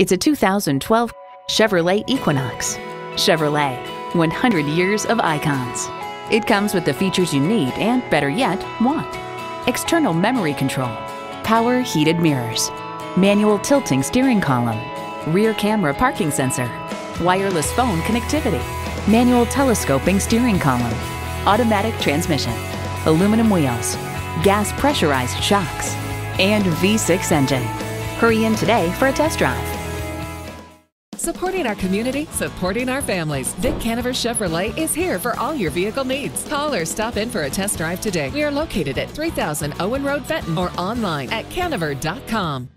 It's a 2012 Chevrolet Equinox. Chevrolet, 100 years of icons. It comes with the features you need and, better yet, want. External memory control, power heated mirrors, manual tilting steering column, rear camera parking sensor, wireless phone connectivity, manual telescoping steering column, automatic transmission, aluminum wheels, gas pressurized shocks, and V6 engine. Hurry in today for a test drive. Supporting our community, supporting our families. Vic Canever Chevrolet is here for all your vehicle needs. Call or stop in for a test drive today. We are located at 3000 Owen Road, Fenton, or online at canever.com.